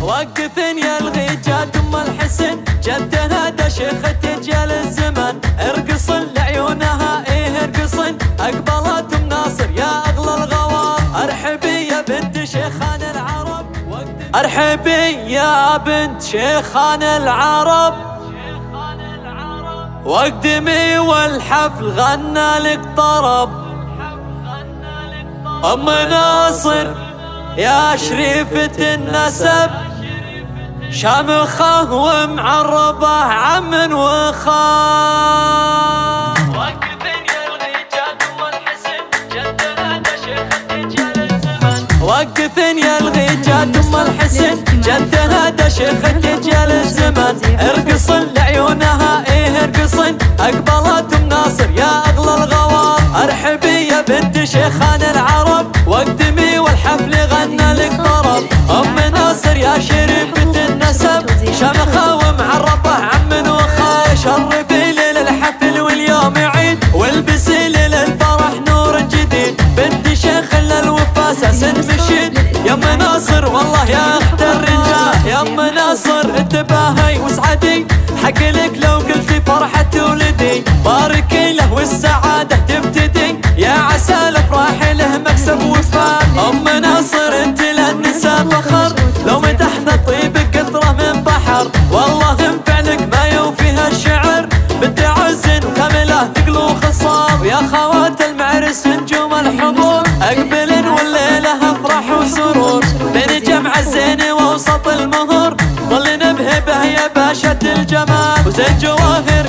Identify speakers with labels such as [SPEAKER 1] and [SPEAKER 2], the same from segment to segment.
[SPEAKER 1] وقفن يا الغيجات أم الحسن جدها دشخ تجال الزمن ارقصن لعيونها إيه ارقصن أقبلت أم ناصر يا أغلى الغوام ارحبي يا بنت شيخان العرب. ارحبي يا بنت شيخان العرب. واقدمي والحفل غنى لك طرب. أم ناصر يا شريفة النسب شامخة ومعربة عم وخال وقفن يا الغيجات ام الحسن جدها دشيخ رجال الزمن ارقصن لعيونها إيه ارقصن أقبلت ام ناصر يا أغلى الغوام ارحبي يا بنت شيخان العرب واقدمي والحفل غنى لك طرب. أم ناصر يا شريفة النسب شمخة ومعربة عم وخال شرفي ليل الحفل واليوم عيد والبسي ليل الفرح نور جديد. بنت شيخ للوفا أساس مشيد يا أم ناصر والله يا اخت الرجال. يا أم ناصر انتباهي وسعدي حق لك والله فعلك ما يوفيها الشعر. بنت عز كاملة ثقل وخصام. يا خوات المعرس نجوم الحضور. اقبلن والليلة أفرح وسرور. بين جمع الزين ووسط المهور. ظلنا بهبه يا باشا الجمال. وزين جواهر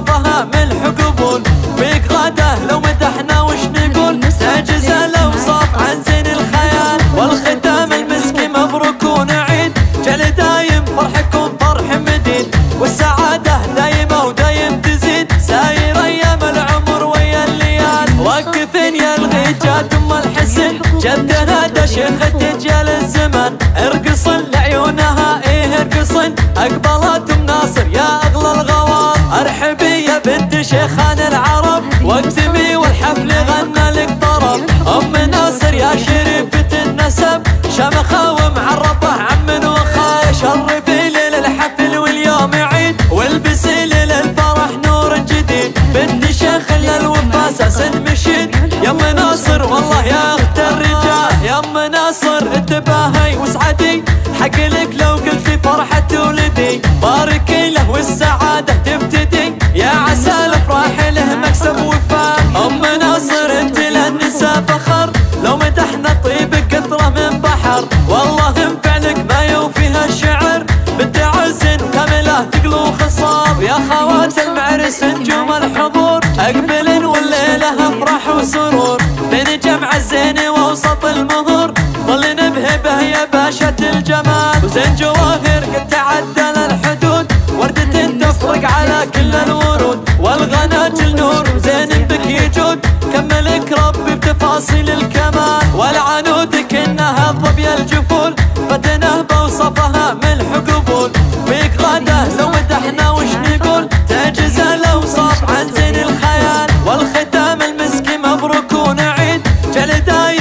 [SPEAKER 1] فتنه بوصفها ملح قبول فيك غاده لو مدحنا وش نقول؟ تعجز الاوصاف عن زين الخيال. والختام المسكي مبروك ونعيد. جل دايم فرحكم فرح مديد. والسعادة دايمة ودايم تزيد. ساير أيام العمر ويا الليال. وقفن يا الغيجات أم الحسن. جدنا دشيخ تجال الزمن ارقصن لعيونها إيه ارقصن. اقبلت ام ناصر يا اغلى يا بنت شيخان العرب واقسمي والحفل غنى لك طرب أم ناصر يا شريفة النسب شمخة ومعربة عم وخال شرفي ليل الحفل واليوم عيد والبسي ليل الفرح نور جديد. بنت شيخ للوفا أساس مشيد. يا أم ناصر والله يا أخت الرجال. يا أم ناصر انتباهي وسعدي. حق لك لو قلتي فرحة ولدي. باركي له والسعادة تبتدي. يا عسى الافراح له مكسب وفاء أم ناصر أنت للنساء فخر. لو مدحنا طيب قطرة من بحر. والله فعلك ما يوفيها الشعر. بنت عز كاملة ثقل وخصام يا خوات المعرس نجوم الحضور. اقبلن والليلة أفرح وسرور. بين جمع الزين ووسط المهور. ظلنا بهبة يا باشا الجمال. وزين جواهر وصيل الكمال والعنود كنها يا الجفول فتنه بوصفها ملح قبول فيك غادة لو مدحنا وش نقول؟ تعجز الاوصاف عن زين الخيال والختام المسكي مبروك ونعيد جلداي